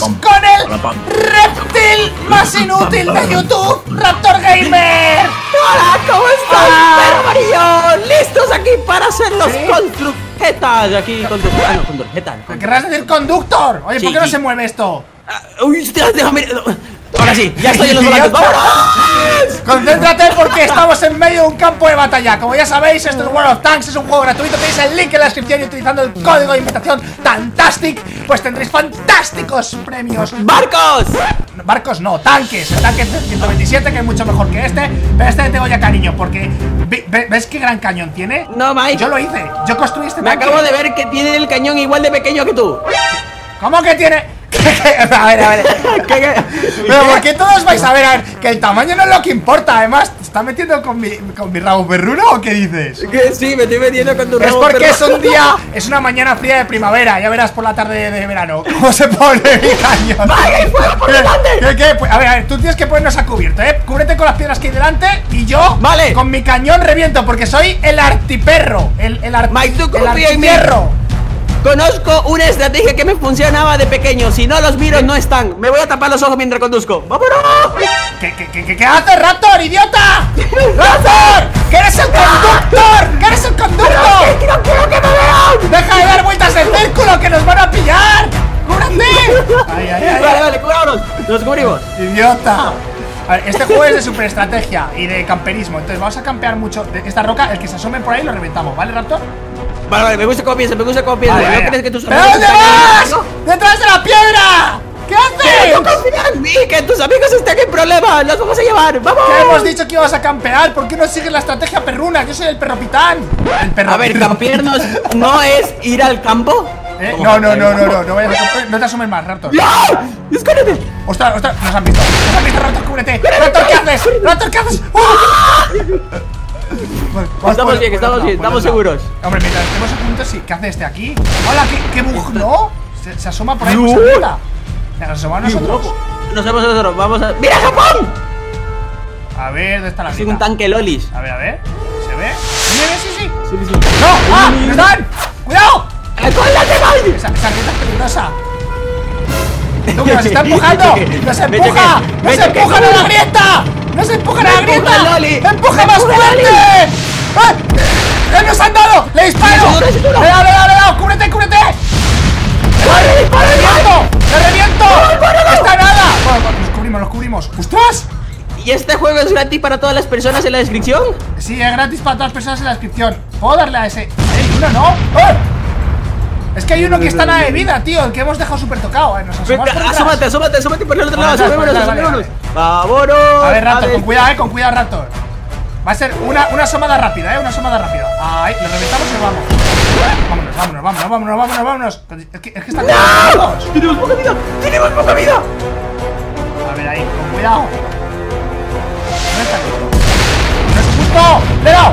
con el reptil más inútil de YouTube, Raptor Gamer. ¡Hola! ¿Cómo estás, Ah. perro amarillo? ¿Listos aquí para hacer los Sí. construjetas? Aquí, construjetas. Ah, no, construjetas. ¿Querrás decir conductor? Oye, ¿por Sí, qué no se mueve esto? Ah, Uy, déjame. Ahora sí, ya estoy en los volantes. Concéntrate porque estamos en medio de un campo de batalla. Como ya sabéis, esto es World of Tanks, es un juego gratuito. Tenéis el link en la descripción y utilizando el código de invitación Tantastic, pues tendréis fantásticos premios. ¡Barcos! Barcos no, tanques. El tanque 127, que es mucho mejor que este. Pero este le tengo ya cariño, porque ve- ve- ¿ves qué gran cañón tiene? No, Mike. Yo lo hice, yo construí este Me tanque. acabo de ver que tiene el cañón igual de pequeño que tú. ¿Cómo que tiene? a ver, a ver. ¿Qué, qué? Pero ¿por qué todos vais a ver, a ver que el tamaño no es lo que importa? Además, ¿te estás metiendo con mi, con mi rabo perruno o qué dices? Que sí, me estoy metiendo con tu Es rabo, porque pero- es un día, es una mañana fría de primavera, ya verás por la tarde de, de verano cómo se pone mi cañón. ¡Vale, fuego por delante! ¿Qué, qué? Pues, a ver, a ver, tú tienes que ponernos a cubierto, ¿eh? Cúbrete con las piedras que hay delante y yo Vale. con mi cañón reviento porque soy el artiperro, el, el, ar- Mike, tú el artierro. Conozco una estrategia que me funcionaba de pequeño. Si no, los virus no están. Me voy a tapar los ojos mientras conduzco. ¡Vámonos! ¿Qué, qué, qué, qué, qué haces, Raptor, idiota? ¡Raptor! ¡Que eres el conductor! ¡Que eres el conductor! ¡Que no quiero que me vean! ¡Deja de dar vueltas en círculo que nos van a pillar! ¡Cúbrate! ¡Ay, ay, ay! Vale, vale, cubrámonos. Nos cubrimos. ¡Idiota! A ver, este juego es de superestrategia y de camperismo, entonces vamos a campear mucho esta roca, el que se asome por ahí lo reventamos, ¿vale, Raptor? Vale, vale, me gusta cómo piensas, me gusta cómo piensas. Vale, ¿No vale. crees que tus ¿Pero amigos dónde vas? en ¡Detrás de la piedra! ¿Qué ¡Pero haces? confía en mí! ¡Que tus amigos están en problemas! ¡Los vamos a llevar! ¡Vamos! ¿Qué hemos dicho que ibas a campear? ¿Por qué no sigues la estrategia perruna? Yo soy el perro pitán. El perro A ver, campearnos no es ir al campo. ¿Eh? No, no, no, no, no, no vayas a campear. No te asumes más, Raptor. ¡No! ¡Escóndete! Ostras, ostras, nos han visto. Nos han visto, Raptor, cúbrete. Raptor, ¿qué haces? Raptor, ¿qué haces? ¡Uh! Bueno, vamos Estamos por- bien, estamos bien, estamos seguros. Hombre, mientras estemos juntos, sí. ¿Qué hace este aquí? Hola, ¿qué, qué bug, no? Se, se asoma por ahí, No. pues. Ya nos asomamos nosotros. Nos vemos nosotros, vamos a. ¡Mira Japón! A ver, ¿dónde está la Soy grita? un tanque lolis. A ver, a ver. ¿Se ve? Sí, sí, sí. Sí, sí. ¡No! ¡Ah! ¡Me están! ¡Cuidado! ¡Cóllate, Mike! Esa, esa grieta es peligrosa. ¡Tú que nos está empujando! ¡Nos empuja! ¡Nos empujan a la grieta! ¡Nos empujan a la empuja, grieta! Loli. ¡Empuja más empuja, fuerte! ¡Eh, nos han dado! ¡Le disparo! ¡Le he dado, le he dado, le he dado! ¡Cúbrete, cúbrete! ¡Le reviento! ¡Le reviento! ¡No está nada! Bueno, bueno, nos cubrimos, nos cubrimos. ¡Ostras! ¿Y este juego es gratis para todas las personas en la descripción? Sí, es gratis para todas las personas en la descripción. ¿Puedo darle a ese? Hay uno, ¿no? ¡Oh! Es que hay uno que está nada de vida, tío, el que hemos dejado súper tocado. eh, Nos asomamos por. Asómate, asómate, asómate por el otro lado, detrás, por Vámonos. A ver, Raptor, con cuidado, eh, con cuidado, Raptor. Va a ser una, una asomada rápida, eh, una asomada rápida. Ahí, lo reventamos y nos vamos. Vámonos, vámonos, vámonos, vámonos, vámonos, vámonos. Es que, es que están todos. Tenemos poca vida, tenemos poca vida. A ver, ahí, con cuidado. ¿Dónde está? ¡No es justo! ¡Le he dado!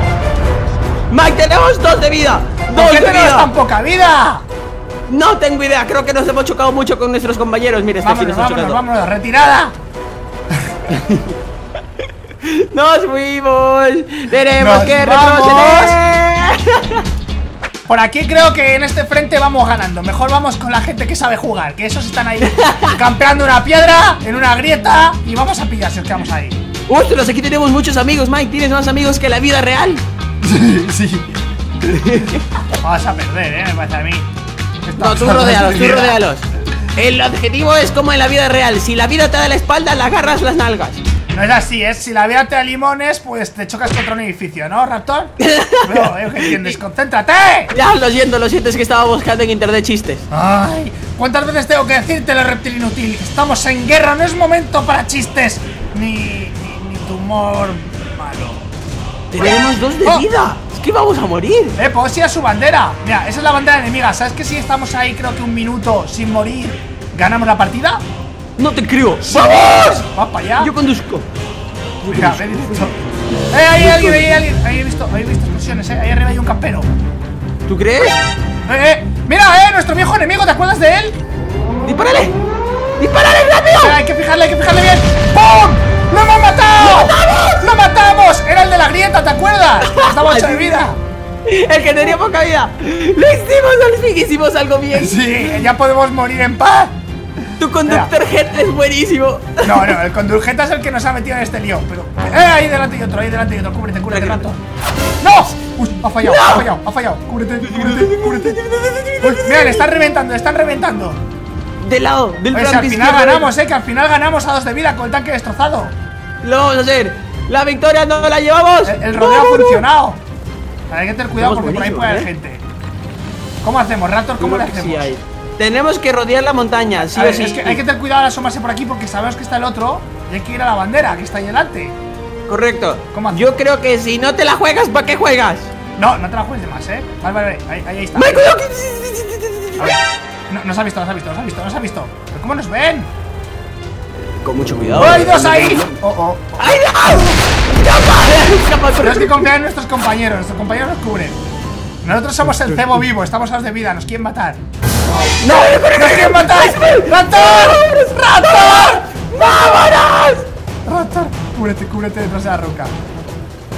Mike, tenemos dos de vida. ¿Por Dos qué de vida. tan poca vida? No tengo idea, creo que nos hemos chocado mucho con nuestros compañeros. Mira, este Vámonos, nos ha vámonos, vámonos, retirada. Nos fuimos. Tenemos Nos que vamos. retroceder. Por aquí creo que en este frente vamos ganando. Mejor vamos con la gente que sabe jugar. Que esos están ahí campeando una piedra en una grieta y vamos a pillar si os quedamos ahí. Ostras, aquí tenemos muchos amigos, Mike. Tienes más amigos que la vida real. sí. Vas a perder, eh, me parece a mí. No, tú rodealos, tú rodealos. El objetivo es como en la vida real. Si la vida te da la espalda, la agarras las nalgas. No es así, es si la vida te da limones, pues te chocas contra un edificio, ¿no, Raptor? No, ¿eh? ¿qué entiendes? ¡Concéntrate! Ya, lo siento, lo siento, es que estaba buscando en internet chistes. Ay, ¿cuántas veces tengo que decirte, el reptil inútil? Estamos en guerra, no es momento para chistes ni, ni, ni tu humor malo. Tenemos dos de Oh. vida. Que vamos a morir. Eh, pues ir a su bandera. Mira, esa es la bandera enemiga. ¿Sabes que si estamos ahí, creo que un minuto sin morir, ganamos la partida? No te creo. ¡Vamos! Va para allá. Yo conduzco. Mira, directo. Eh, ahí hay alguien, ahí hay alguien. Ahí he visto, ahí he visto explosiones, eh. Ahí arriba hay un campero. ¿Tú crees? Eh, eh. Mira, eh, nuestro viejo enemigo, ¿te acuerdas de él? ¡Dispárale! ¡Dispárale rápido! Hay que fijarle, hay que fijarle bien. ¡Pum! ¡Lo hemos matado! ¡Lo matamos! Era el de la grieta, hecho de vida. El que tenía poca vida. Lo hicimos, al fin hicimos algo bien. Sí, ya podemos morir en paz. Tu conductor gente es buenísimo. No, no, el conducjeta es el que nos ha metido en este lío. Pero. ¡Eh! Ahí delante y otro, ahí delante y otro. Cúbrete, cúbrete, rato. ¡No! Uy, ha fallado, ha fallado, ha fallado. Cúbrete, cúbrete, cúbrete. Uy, mira, le están reventando, le están reventando. Del lado, del Pues al final ganamos, eh, que al final ganamos a dos de vida con el tanque destrozado. Lo vamos a hacer. La victoria no la llevamos. El, el rodeo ha funcionado. Hay que tener cuidado porque por ahí puede haber buenísimos, gente. ¿Cómo hacemos, Raptor? ¿Cómo que hacemos? sí hay. Tenemos que rodear la montaña, sí A o ver, sí. es que hay que tener cuidado al asomarse por aquí porque sabemos que está el otro y hay que ir a la bandera que está ahí delante. Correcto. ¿Cómo? Yo creo que si no te la juegas, ¿para qué juegas? No, no te la juegues de más, eh. Vale, vale, vale. Ahí, está. Ver. No, nos ha visto, nos ha visto, nos ha visto, nos ha visto. ¿Pero cómo nos ven? Con mucho cuidado. ¡Oh, hay dos ahí! ¡Oh, oh! ¡Ay, no! Tenemos que confiar en nuestros compañeros, nuestros compañeros nos cubren. Nosotros somos el cebo vivo, estamos a los de vida, nos quieren matar. ¡No! ¡Nos quieren matar! ¡Raptor! ¡Raptor! ¡Vámonos! ¡Raptor! Cúbrete, cúbrete detrás de la roca.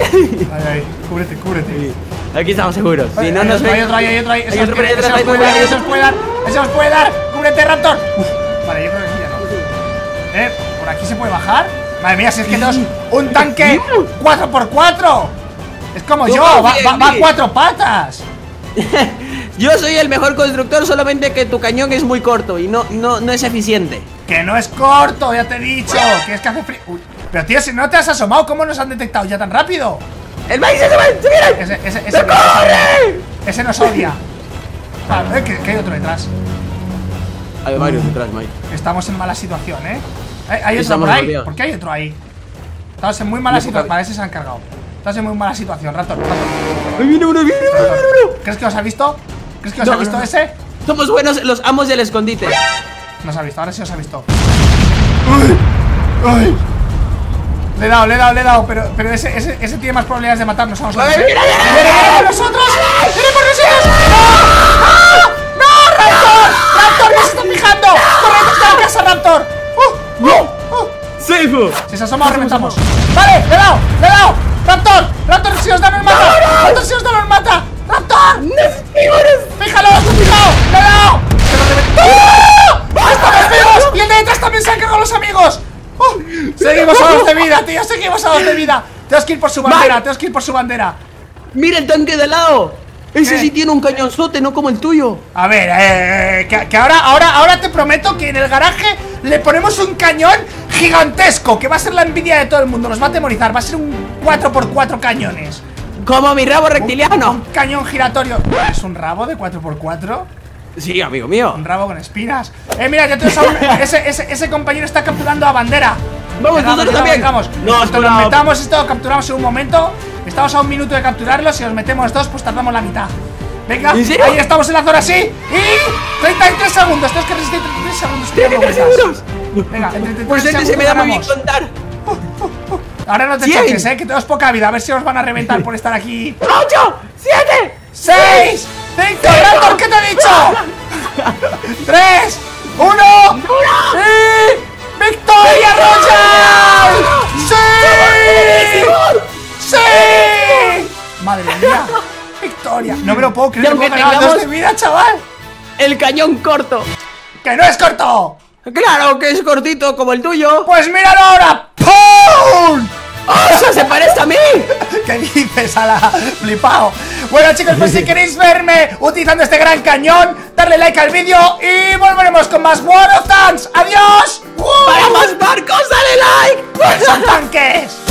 Ay, ay, cúbrete, cúbrete. Aquí estamos seguros. Si no nos hay ven. otro, hay otro, hay otro hay puede otro dar, por ahí ese nos puede dar, ese nos puede dar. ¡Cúbrete, Raptor! Vale, yo creo que. Eh, ¿por aquí se puede bajar? Madre mía, si es que tenemos un tanque 4x4. Es como yo, va, a cuatro patas. Yo soy el mejor constructor, solamente que tu cañón es muy corto y no, no, no es eficiente. Que no es corto, ya te he dicho. Que es que hace frío. Uy, pero tío, si no te has asomado, ¿cómo nos han detectado ya tan rápido? ¡El maíz se va! ¡Se! Ese, ese, ese, ¡Corre! ese nos odia. Vale, eh, que, que hay otro detrás. Hay varios detrás, Mike. Estamos en mala situación, ¿eh? Hay, otro por ahí. ¿Por qué hay otro ahí? Estamos en muy mala situación. Vale, ese se han cargado. Estamos en muy mala situación, Raptor. Raptor, ¡Ahí viene uno, viene uno, Raptor. viene uno! ¿Crees que os ha visto? ¿Crees que os ha visto ese? Somos buenos los amos del escondite. Nos ha visto, ahora sí os ha visto. ¡Uy! ¡Uy! Le he dado, le he dado, le he dado, pero, pero ese, ese, ese tiene más probabilidades de matarnos a nosotros. ¡Ay, ¿eh? ¡Viene, por nosotros! ¡Viene por nosotros! ¡No! ¡No! ¡Raptor! ¡Raptor! ¡Ya se está fijando! ¡Corre, está en casa, Raptor! ¡Uh! ¡Safe! Si se asoma, reventamos. ¡Vale! ¡Le he dado! ¡Le he dado! ¡Raptor! ¡Raptor, si os da, nos mata! ¡Raptor, si os da, nos mata! ¡Raptor! ¡Fíjalo! ¡Está fijado! ¡Le he dado! ¡Oh! ¡Estamos vivos! ¡Y el de detrás también se han cargado los amigos! ¡Oh! Seguimos a dos de vida, tío, seguimos a dos de vida. Tenemos que ir por su bandera, tenemos que ir por su bandera. ¡Mira el tanque de lado! Ese sí tiene un cañonzote, no como el tuyo. A ver, eh, que, que ahora, ahora, ahora te prometo que en el garaje le ponemos un cañón gigantesco que va a ser la envidia de todo el mundo. Nos va a atemorizar, va a ser un 4x4 cañones. Como mi rabo Un reptiliano. cañón giratorio. ¿Es un rabo de 4x4? Sí, amigo mío. Un rabo con espinas. Eh, mira, ya a un- ese, ese, ese compañero está capturando a bandera. Vamos, Llegamos, nosotros llegamos, también. llegamos. No, Cuando espera. nos metamos esto, lo capturamos en un momento. Estamos a un minuto de capturarlo. Si nos metemos dos, pues tardamos la mitad. Venga, ahí estamos en la zona, sí. Y 33 segundos. Tenemos que resistir 33 segundos. ¿Qué tirando te vueltas. seguros? Venga, en 33 Pues este se segundos me da muy bien contar. Ahora no te Cien. choques, eh, que tenemos poca vida. A ver si os van a reventar por estar aquí. ¡Ocho! ¡Siete! ¡Seis! ¡Cinco! ¡Raptor, qué te he dicho! ¡Tres! ¡Uno! ¡Y! Me lo puedo creer, aunque tengamos- de vida, chaval. El cañón corto. ¡Que no es corto! Claro que es cortito como el tuyo. ¡Pues míralo ahora! ¡Pum! ¡Oh, eso se parece a mí! ¿Qué dices, a la flipao? Bueno chicos, pues si queréis verme utilizando este gran cañón, darle like al vídeo y volveremos con más World of Tanks. ¡Adiós! ¡Para más barcos, dale like! ¡Son tanques!